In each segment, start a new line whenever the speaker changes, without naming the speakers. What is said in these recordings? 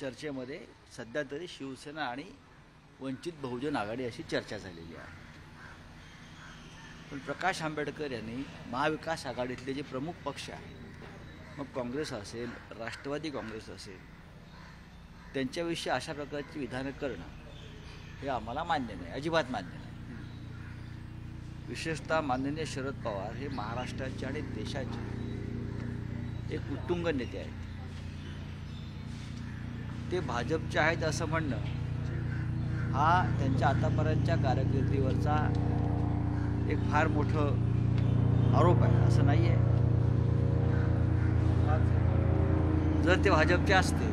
चर्चेमध्ये सध्या तरी शिवसेना आणि वंचित बहुजन आघाडी अशी चर्चा झालेली आहे. पण प्रकाश आंबेडकर यांनी महाविकास आघाडीतले जे प्रमुख पक्ष आहेत मग काँग्रेस असेल राष्ट्रवादी काँग्रेस असेल त्यांच्याविषयी अशा प्रकारची विधानं करणं हे आम्हाला मान्य नाही अजिबात मान्य नाही. विशेषतः माननीय शरद पवार हे महाराष्ट्राचे आणि देशाचे एक उत्तुंग नेते आहेत. ते भाजपचे आहेत असं म्हणणं. हा त्यांच्या आतापर्यंतच्या कारकिर्दीवरचा एक फार मोठं आरोप आहे असं नाही आहे जर ते भाजपचे असते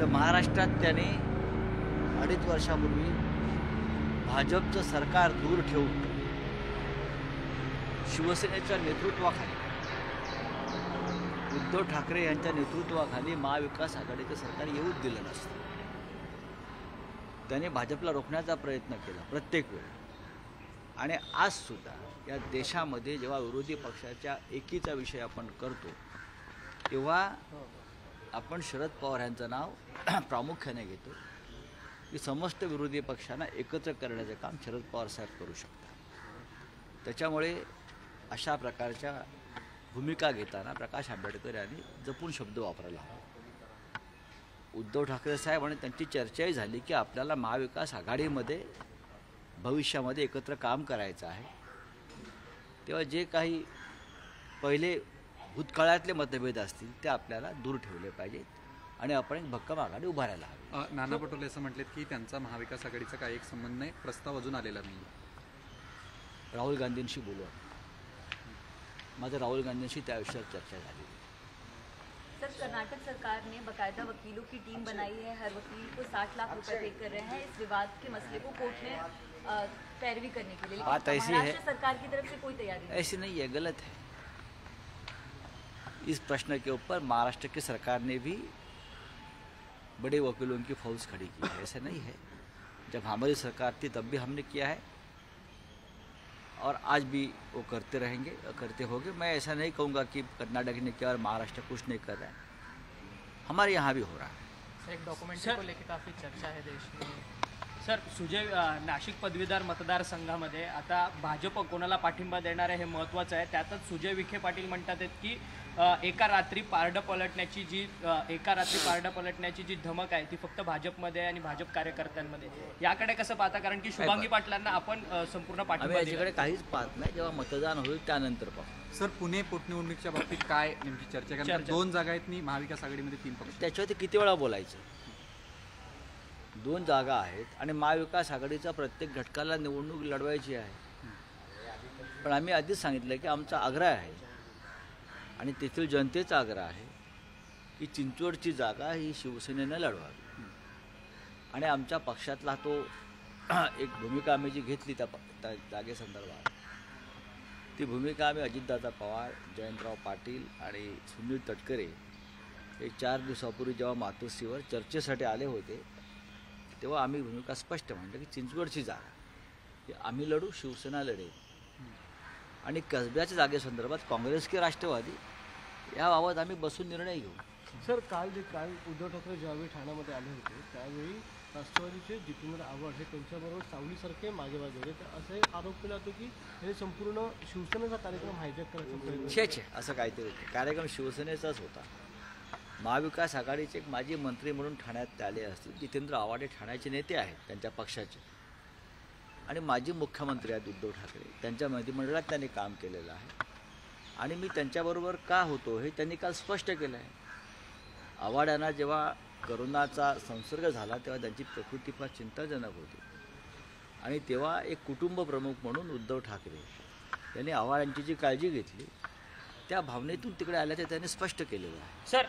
तर महाराष्ट्रात त्याने अडीच वर्षापूर्वी भाजपचं सरकार दूर ठेवून शिवसेनेच्या नेतृत्वाखाली उद्धव ठाकरे यांच्या नेतृत्वाखाली महाविकास आघाडीचं सरकार येऊच दिलं नसतं. त्याने भाजपला रोखण्याचा प्रयत्न केला प्रत्येक वेळी. आणि आजसुद्धा या देशामध्ये जेव्हा विरोधी पक्षाच्या एकीचा विषय आपण करतो तेव्हा आपण शरद पवार यांचं नाव प्रामुख्याने घेतो की समस्त विरोधी पक्षांना एकत्र करण्याचं काम शरद पवार साहेब करू शकतात. त्याच्यामुळे अशा प्रकारच्या भूमिका घेताना प्रकाश आंबेडकर यांनी जपून शब्द वापरायला हवा उद्धव ठाकरे साहेब आणि त्यांची चर्चाही झाली की आपल्याला महाविकास आघाडीमध्ये भविष्यामध्ये एकत्र काम करायचं आहे. तेव्हा जे काही पहिले भूतकाळातले मतभेद असतील ते आपल्याला दूर ठेवले पाहिजेत आणि आपण एक भक्कम आघाडी उभारायला हवी.
नाना पटोले असं म्हटलेत की त्यांचा महाविकास आघाडीचा काही एक संबंध नाही प्रस्ताव अजून आलेला नाही
राहुल गांधींशी बोलू. माझं राहुल गांधींशी त्या चर्चा झाली
सर कर्नाटक सरकार ने बकायदा वकीलों की टीम बनाई है हर वकील को 60 लाख रुपए पे कर रहे हैं इस विवाद के मसले को कोर्ट में पैरवी करने के लिए।
बात ऐसी है-
सरकार की तरफ़ से कोई तैयारी
ऐसी नहीं है गलत है। इस प्रश्न के ऊपर महाराष्ट्र की सरकार ने भी बड़े वकीलों की फौज खड़ी की है ऐसा नहीं है। जब हमारी सरकार थी तब भी हमने किया है। और आज भी वो करते रहेंगे करते होंगे। मैं ऐसा नहीं कहूँगा कि कर्नाटक ने किया और महाराष्ट्र कुछ नहीं कर रहा है। हमारे यहाँ भी हो रहा है।
सर एक डॉक्युमेंट्री को लेकर काफ़ी चर्चा है देश में। सर सुजय नाशिक पदवीधर मतदारसंघामध्ये आता भाजप कोणाला पाठिंबा देणार आहे हे महत्त्वाचं आहे. त्यातच सुजय विखे पाटील म्हणतात आहेत की एका रात्री पारडं पलटण्याची जी एका रात्री पारडं पलटण्याची जी धमक आहे ती फक्त भाजपमध्ये आणि भाजप कार्यकर्त्यांमध्ये. याकडे कसं पाहता? कारण की शुभांगी पाटलांना आपण संपूर्ण पाठिंबा.
याच्याकडे काहीच पाहत नाही. जेव्हा मतदान होईल त्यानंतर पाहू.
सर पुणे पोटनिवडणुकीच्या बाबतीत काय नेमकी चर्चा? कारण
चर्चा.
दोन जागा आहेत नी महाविकास आघाडीमध्ये तीन पक्ष.
त्याच्यावरती किती वेळा बोलायचं? दोन जागा आहेत आणि महाविकास आघाडीचा प्रत्येक घटकाला निवडणूक लढवायची आहे. पण आम्ही आधीच सांगितलं की आमचा आग्रह आहे आणि तेथील जनतेचा आग्रह आहे की चिंचवडची जागा ही शिवसेनेनं लढवावी. आणि आमच्या पक्षातला तो एक भूमिका आम्ही जी घेतली त्या प- त्या जागेसंदर्भात ती भूमिका आम्ही अजितदादा पवार जयंतराव पाटील आणि सुनील तटकरे हे चार दिवसापूर्वी जेव्हा मातोश्रीवर चर्चेसाठी आले होते तेव्हा आम्ही भूमिका स्पष्ट म्हणलं की चिंचवडची जागा की आम्ही लढू शिवसेना लढेल. आणि कसब्याच्या जागेसंदर्भात काँग्रेस की राष्ट्रवादी याबाबत आम्ही बसून निर्णय घेऊ.
सर काल जे काल उद्धव ठाकरे ज्यावेळी ठाण्यामध्ये आले होते त्यावेळी राष्ट्रवादीचे जितेंद्र आव्हाड हे त्यांच्याबरोबर सावलीसारखे मागे मागे होते. तर असे आरोप केला होता की हे संपूर्ण शिवसेनेचा कार्यक्रम हायजॅक करायचा
छे छे असं काहीतरी होतं. कार्यक्रम शिवसेनेचाच होता. महाविकास आघाडीचे एक माजी मंत्री म्हणून ठाण्यात आले असतील. जितेंद्र आव्हाड हे ठाण्याचे नेते आहेत त्यांच्या पक्षाचे. आणि माजी मुख्यमंत्री आहेत उद्धव ठाकरे. त्यांच्या मंत्रिमंडळात त्यांनी काम केलेलं आहे. आणि मी त्यांच्याबरोबर का होतो हे त्यांनी काल स्पष्ट केलं आहे. आव्हाड्यांना जेव्हा करोनाचा संसर्ग झाला तेव्हा त्यांची प्रकृती फार चिंताजनक होती. आणि तेव्हा एक कुटुंब प्रमुख म्हणून उद्धव ठाकरे यांनी आव्हाडांची जी काळजी घेतली त्या भावनेतून तिकडे आल्याचे त्यांनी स्पष्ट केलेलं आहे.
सर